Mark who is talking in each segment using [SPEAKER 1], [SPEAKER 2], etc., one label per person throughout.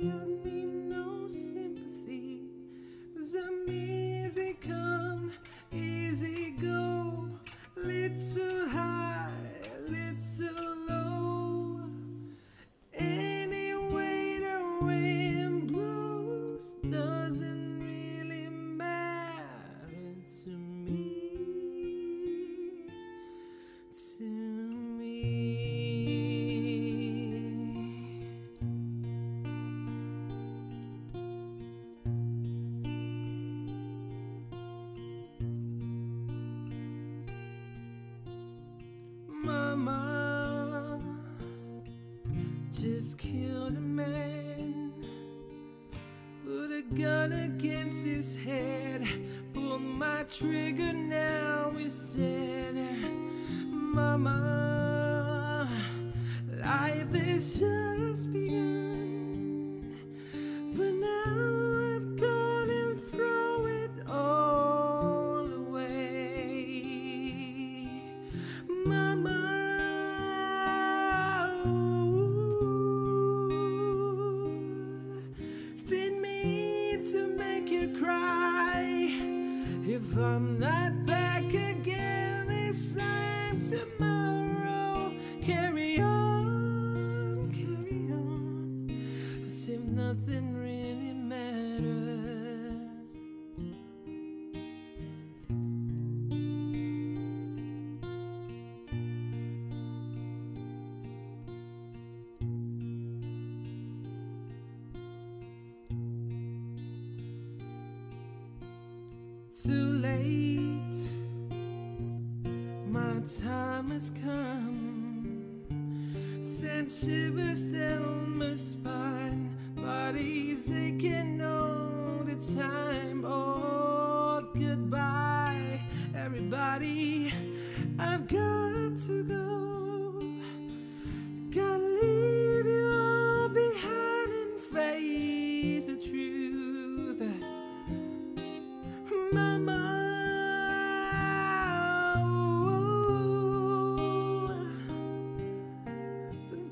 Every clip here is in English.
[SPEAKER 1] I need no sympathy. Easy come, easy go, little high, little low. Any way the wind blows doesn't really matter to me. To me. Just killed a man. Put a gun against his head. Pull my trigger, now he's dead. Mama, life is just cry. If I'm not back again this time tomorrow, too late. My time has come. Sent shivers down my spine. Body's aching all the time. Oh, goodbye, everybody. I've got to go.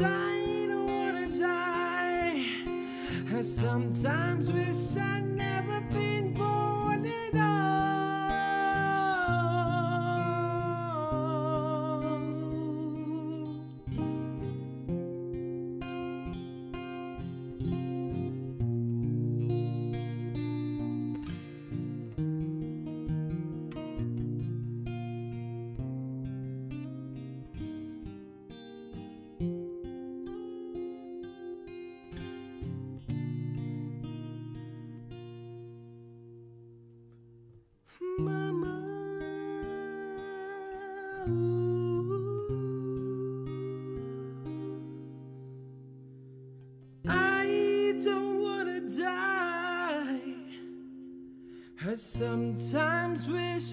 [SPEAKER 1] I don't wanna die. I sometimes wish I'd never been I don't wanna die. I sometimes wish